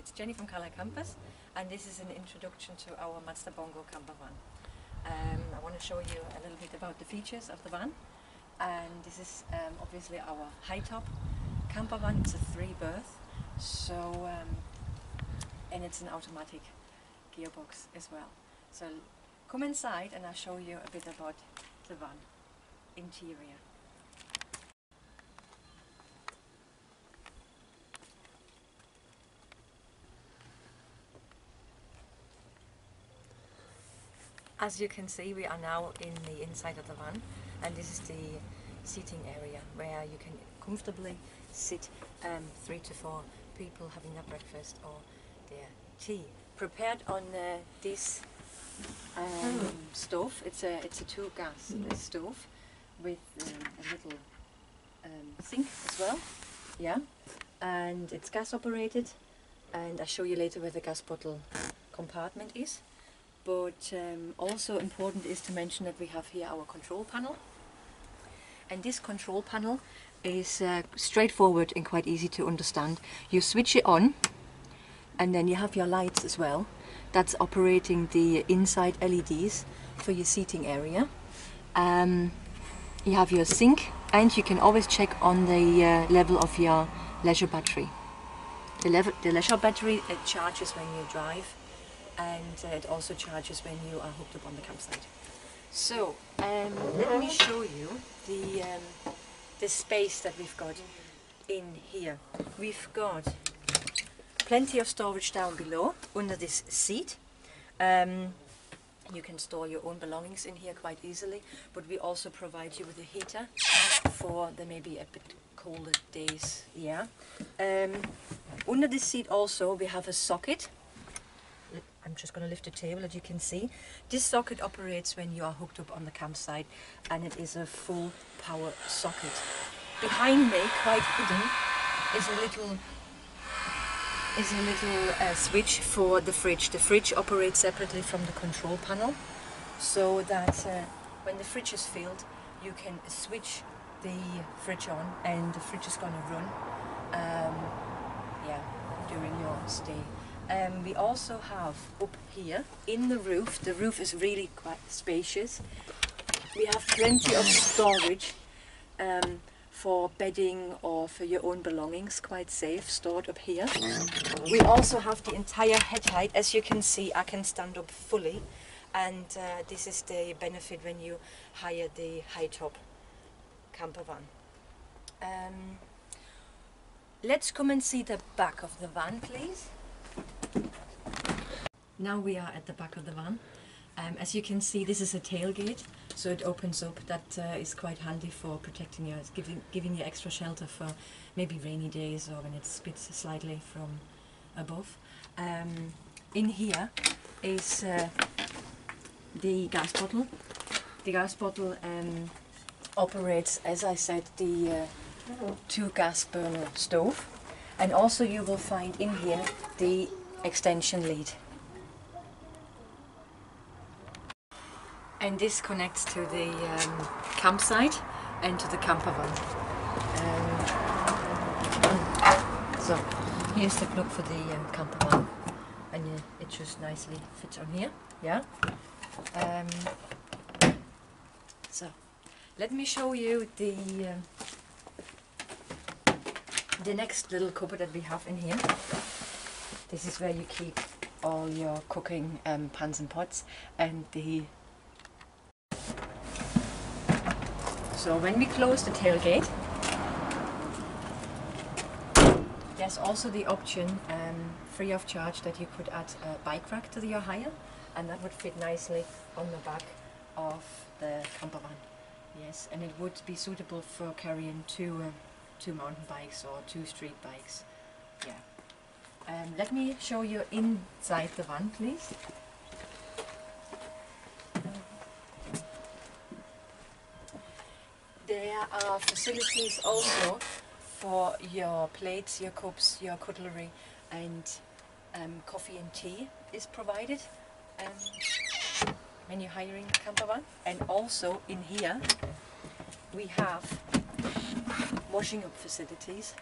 it's Jenny from Carlisle Campers, and this is an introduction to our Mazda Bongo camper van. Um, I want to show you a little bit about the features of the van, and this is um, obviously our high top camper van. It's a three berth, so um, and it's an automatic gearbox as well. So come inside, and I'll show you a bit about the van interior. As you can see, we are now in the inside of the van, and this is the seating area where you can comfortably sit um, three to four people having their breakfast or their tea. Prepared on uh, this um, stove. It's a it's a two gas uh, stove with um, a little um, sink as well. Yeah, and it's gas operated. And I'll show you later where the gas bottle compartment is. But um, also important is to mention that we have here our control panel. And this control panel is uh, straightforward and quite easy to understand. You switch it on and then you have your lights as well. That's operating the inside LEDs for your seating area. Um, you have your sink and you can always check on the uh, level of your leisure battery. The, the leisure battery it charges when you drive and uh, it also charges when you are hooked up on the campsite. So um, let me show you the um, the space that we've got in here. We've got plenty of storage down below under this seat. Um, you can store your own belongings in here quite easily, but we also provide you with a heater for the maybe a bit colder days. Yeah. Um, under this seat also we have a socket. I'm just going to lift the table as you can see. This socket operates when you are hooked up on the campsite and it is a full power socket. Behind me, quite hidden, is a little is a little uh, switch for the fridge. The fridge operates separately from the control panel so that uh, when the fridge is filled you can switch the fridge on and the fridge is going to run um, yeah, during your stay. Um, we also have up here in the roof, the roof is really quite spacious. We have plenty of storage um, for bedding or for your own belongings, quite safe, stored up here. We also have the entire head height. As you can see, I can stand up fully and uh, this is the benefit when you hire the high top camper van. Um, let's come and see the back of the van, please. Now we are at the back of the van. Um, as you can see, this is a tailgate, so it opens up. That uh, is quite handy for protecting you, giving, giving you extra shelter for maybe rainy days or when it spits slightly from above. Um, in here is uh, the gas bottle. The gas bottle um, operates, as I said, the uh, two gas burner stove. And also you will find in here the extension lead. And this connects to the um, campsite and to the camper van. Um, so here's the plug for the um, camper van and uh, it just nicely fits on here, yeah? Um, so let me show you the uh, the next little cupboard that we have in here. This is where you keep all your cooking um, pans and pots and the so when we close the tailgate there's also the option um, free of charge that you could add a bike rack to your hire and that would fit nicely on the back of the camper van. Yes and it would be suitable for carrying two uh, two mountain bikes or two street bikes. Yeah. Um, let me show you inside the van, please. There are facilities also for your plates, your cups, your cutlery and um, coffee and tea is provided um, when you're hiring a camper van. And also in here we have washing up facilities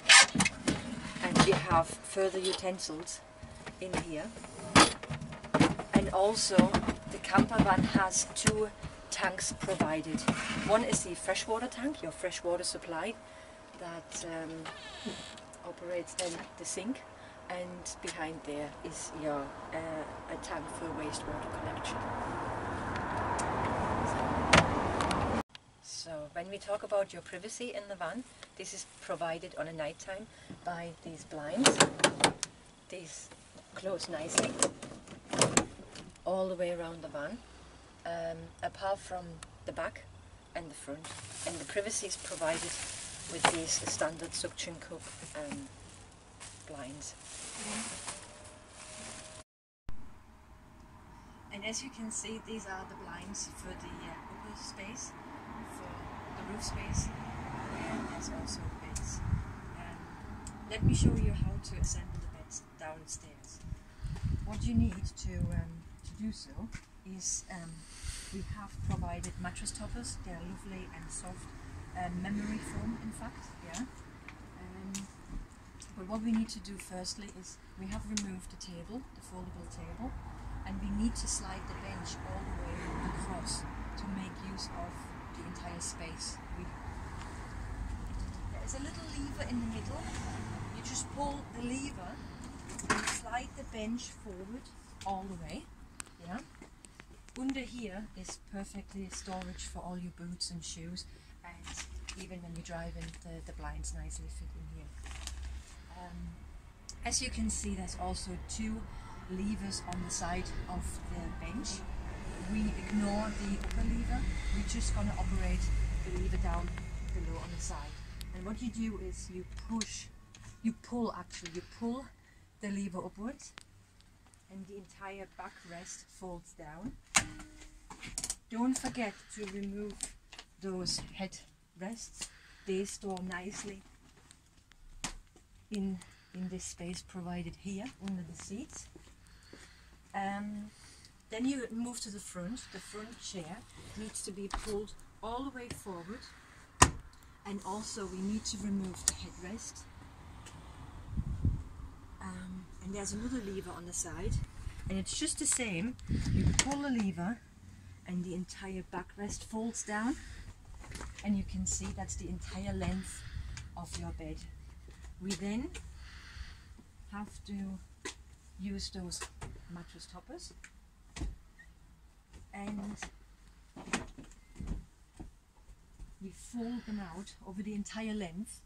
and we have further utensils in here. And also the camper van has two tanks provided. One is the freshwater tank, your freshwater supply, that um, operates in the sink and behind there is your uh, a tank for wastewater collection. So when we talk about your privacy in the van, this is provided on a night time by these blinds. These close nicely all the way around the van, um, apart from the back and the front. And the privacy is provided with these standard suction cup um, blinds. And as you can see, these are the blinds for the uh, upper space, for the roof space, and there's also beds. Um, let me show you how to assemble the beds downstairs. What you need to, um, to do so is um, we have provided mattress toppers. They are lovely and soft, um, memory foam in fact, yeah. Um, but what we need to do firstly is we have removed the table, the foldable table, and we need to slide the bench all the way across to make use of the entire space. We, there's a little lever in the middle. You just pull the lever and slide the bench forward all the way. Yeah. Under here is perfectly storage for all your boots and shoes, and even when you drive in, the, the blinds nicely fit in here. Um, as you can see, there's also two levers on the side of the bench. We ignore the upper lever. We're just going to operate the lever down below on the side. And what you do is you push, you pull actually, you pull the lever upwards and the entire backrest folds down. Don't forget to remove those headrests. They store nicely in in this space provided here under the seats. Um, then you move to the front. The front chair needs to be pulled all the way forward and also we need to remove the headrest. Um, and there's another lever on the side and it's just the same. You pull the lever and the entire backrest folds down and you can see that's the entire length of your bed. We then have to use those mattress toppers and we fold them out over the entire length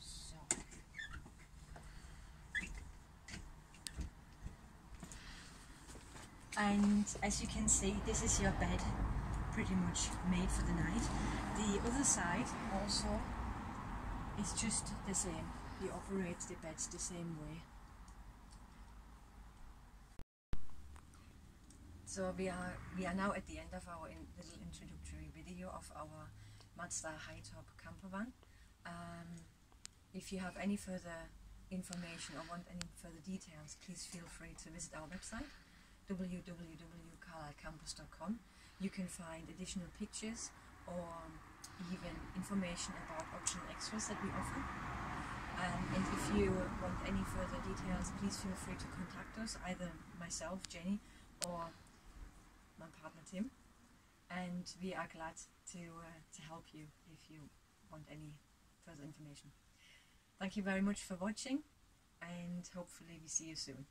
so and as you can see this is your bed pretty much made for the night. The other side also is just the same. You operate the beds the same way. So we are we are now at the end of our in, little introductory video of our Mazda high top camper van. Um, if you have any further information or want any further details please feel free to visit our website www.carlislecampers.com. You can find additional pictures or even information about optional extras that we offer. Um, and if you want any further details, please feel free to contact us, either myself, Jenny, or my partner Tim. And we are glad to, uh, to help you if you want any further information. Thank you very much for watching, and hopefully we see you soon.